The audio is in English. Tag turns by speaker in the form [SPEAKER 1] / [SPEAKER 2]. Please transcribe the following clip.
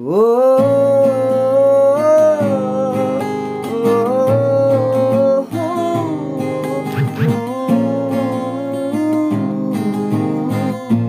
[SPEAKER 1] Oh.